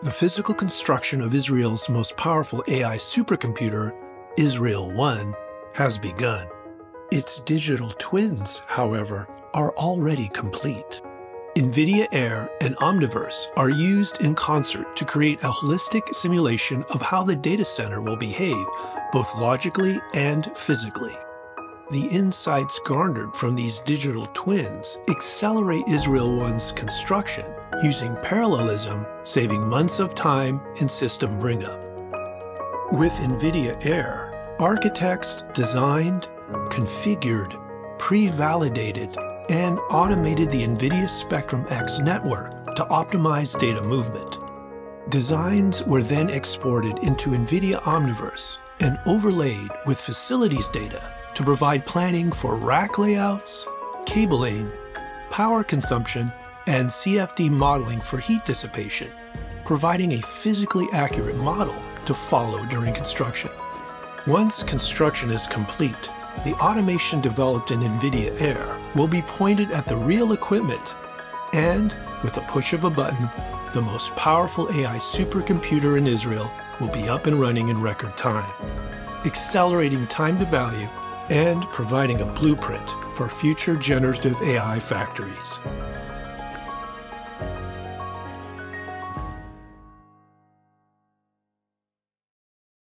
The physical construction of Israel's most powerful AI supercomputer, Israel 1, has begun. Its digital twins, however, are already complete. NVIDIA Air and Omniverse are used in concert to create a holistic simulation of how the data center will behave, both logically and physically. The insights garnered from these digital twins accelerate Israel One's construction using parallelism, saving months of time in system bring-up. With NVIDIA Air, architects designed, configured, pre-validated, and automated the NVIDIA Spectrum X network to optimize data movement. Designs were then exported into NVIDIA Omniverse and overlaid with facilities data to provide planning for rack layouts, cabling, power consumption, and CFD modeling for heat dissipation, providing a physically accurate model to follow during construction. Once construction is complete, the automation developed in NVIDIA Air will be pointed at the real equipment, and with a push of a button, the most powerful AI supercomputer in Israel will be up and running in record time, accelerating time to value and providing a blueprint for future generative AI factories.